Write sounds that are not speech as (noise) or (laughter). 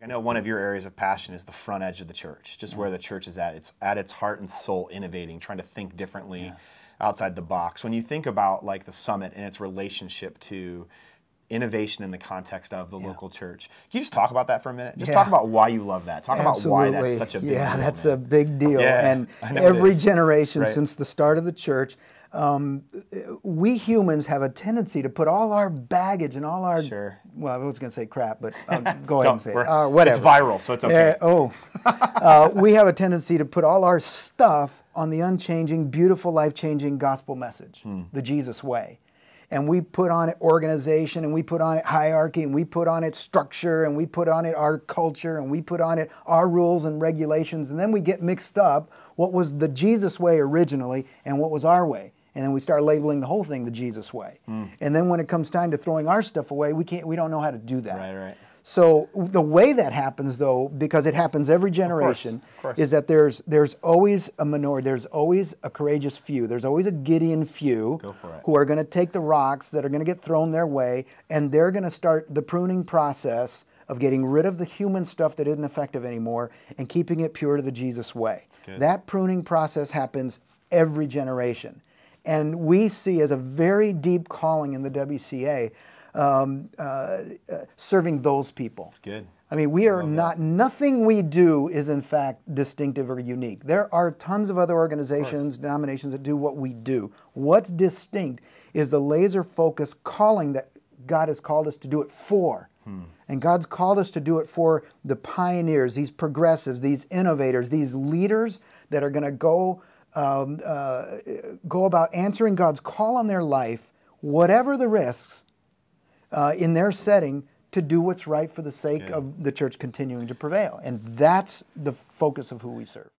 I know one of your areas of passion is the front edge of the church, just where the church is at. It's at its heart and soul, innovating, trying to think differently yeah. outside the box. When you think about like the summit and its relationship to innovation in the context of the yeah. local church. Can you just talk about that for a minute? Just yeah. talk about why you love that. Talk Absolutely. about why that's such a big deal. yeah, deal. that's a big deal. Yeah, and (laughs) every generation right. since the start of the church um, we humans have a tendency to put all our baggage and all our sure. well, I was going to say crap, but um, (laughs) go ahead and say it. Uh, whatever. It's viral, so it's okay. Uh, oh, (laughs) uh, we have a tendency to put all our stuff on the unchanging, beautiful, life-changing gospel message, hmm. the Jesus way. And we put on it organization, and we put on it hierarchy, and we put on it structure, and we put on it our culture, and we put on it our rules and regulations, and then we get mixed up what was the Jesus way originally and what was our way and then we start labeling the whole thing the Jesus way. Mm. And then when it comes time to throwing our stuff away, we can't we don't know how to do that. Right, right. So the way that happens though, because it happens every generation, of course, of course. is that there's there's always a minority, there's always a courageous few, there's always a Gideon few who are going to take the rocks that are going to get thrown their way, and they're going to start the pruning process of getting rid of the human stuff that isn't effective anymore and keeping it pure to the Jesus way. That pruning process happens every generation. And we see as a very deep calling in the WCA um, uh, uh, serving those people. That's good. I mean, we are not, that. nothing we do is in fact distinctive or unique. There are tons of other organizations, of denominations that do what we do. What's distinct is the laser focused calling that God has called us to do it for. Hmm. And God's called us to do it for the pioneers, these progressives, these innovators, these leaders that are going to go um, uh, go about answering God's call on their life, whatever the risks uh, in their setting, to do what's right for the sake of the church continuing to prevail. And that's the focus of who we serve.